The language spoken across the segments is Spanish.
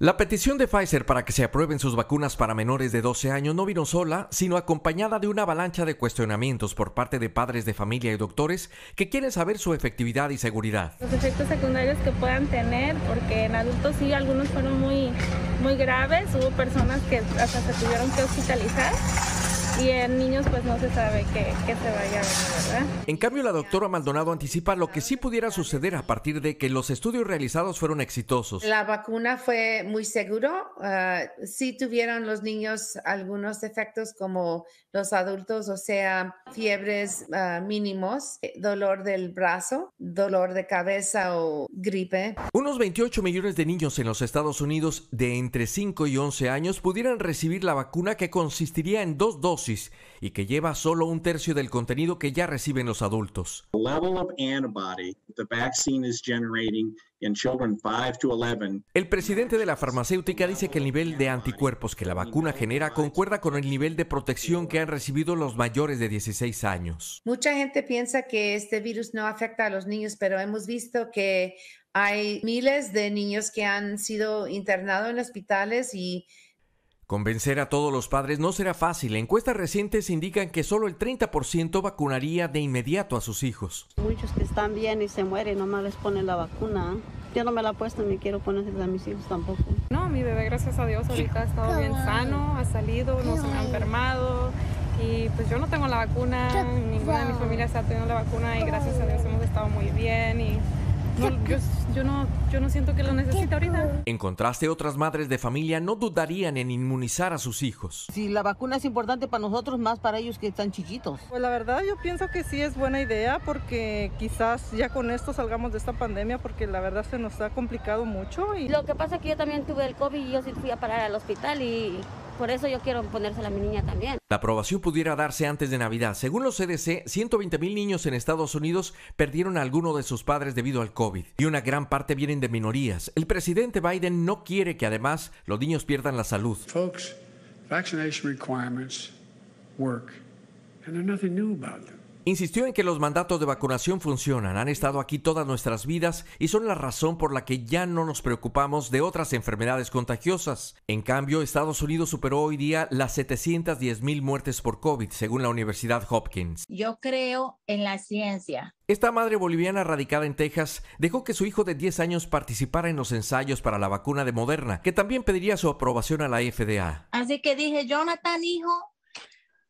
La petición de Pfizer para que se aprueben sus vacunas para menores de 12 años no vino sola, sino acompañada de una avalancha de cuestionamientos por parte de padres de familia y doctores que quieren saber su efectividad y seguridad. Los efectos secundarios que puedan tener, porque en adultos sí, algunos fueron muy, muy graves, hubo personas que hasta se tuvieron que hospitalizar y en niños pues no se sabe qué, se vaya a ver, ¿verdad? En cambio, la doctora Maldonado anticipa lo que sí pudiera suceder a partir de que los estudios realizados fueron exitosos. La vacuna fue muy seguro. Uh, sí tuvieron los niños algunos efectos como los adultos, o sea, fiebres uh, mínimos, dolor del brazo, dolor de cabeza o gripe. Unos 28 millones de niños en los Estados Unidos de entre 5 y 11 años pudieran recibir la vacuna que consistiría en dos dosis y que lleva solo un tercio del contenido que ya reciben los adultos. El presidente de la farmacéutica dice que el nivel de anticuerpos que la vacuna genera concuerda con el nivel de protección que han recibido los mayores de 16 años. Mucha gente piensa que este virus no afecta a los niños, pero hemos visto que hay miles de niños que han sido internados en hospitales y Convencer a todos los padres no será fácil. Encuestas recientes indican que solo el 30% vacunaría de inmediato a sus hijos. Muchos que están bien y se mueren, nomás les ponen la vacuna. Yo no me la he puesto ni quiero ponerse a mis hijos tampoco. No, mi bebé, gracias a Dios, ahorita ha estado bien sano, ha salido, no se me ha enfermado. Y pues yo no tengo la vacuna, ninguna de mi familia está teniendo la vacuna y gracias a Dios hemos estado muy bien y yo, no, yo no siento que lo necesite ahorita. En contraste, otras madres de familia no dudarían en inmunizar a sus hijos. Si la vacuna es importante para nosotros, más para ellos que están chiquitos. Pues la verdad yo pienso que sí es buena idea porque quizás ya con esto salgamos de esta pandemia porque la verdad se nos ha complicado mucho. Y... Lo que pasa es que yo también tuve el COVID y yo sí fui a parar al hospital y por eso yo quiero ponérsela a mi niña también. La aprobación pudiera darse antes de Navidad. Según los CDC, 120 mil niños en Estados Unidos perdieron a alguno de sus padres debido al COVID y una gran parte vienen de minorías. El presidente Biden no quiere que además los niños pierdan la salud. Folks, vaccination requirements work and there's nothing new about them. Insistió en que los mandatos de vacunación funcionan, han estado aquí todas nuestras vidas y son la razón por la que ya no nos preocupamos de otras enfermedades contagiosas. En cambio, Estados Unidos superó hoy día las 710 mil muertes por COVID, según la Universidad Hopkins. Yo creo en la ciencia. Esta madre boliviana radicada en Texas dejó que su hijo de 10 años participara en los ensayos para la vacuna de Moderna, que también pediría su aprobación a la FDA. Así que dije, Jonathan, hijo,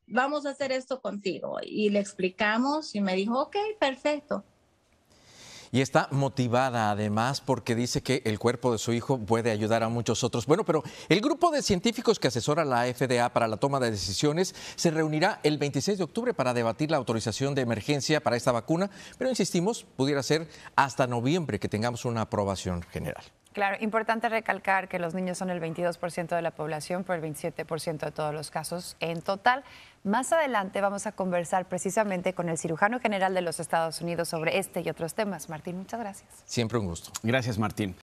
vamos a hacer esto contigo. Y le explicamos y me dijo, ok, perfecto. Y está motivada además porque dice que el cuerpo de su hijo puede ayudar a muchos otros. Bueno, pero el grupo de científicos que asesora la FDA para la toma de decisiones se reunirá el 26 de octubre para debatir la autorización de emergencia para esta vacuna, pero insistimos, pudiera ser hasta noviembre que tengamos una aprobación general. Claro, importante recalcar que los niños son el 22% de la población, por el 27% de todos los casos en total. Más adelante vamos a conversar precisamente con el cirujano general de los Estados Unidos sobre este y otros temas. Martín, muchas gracias. Siempre un gusto. Gracias, Martín.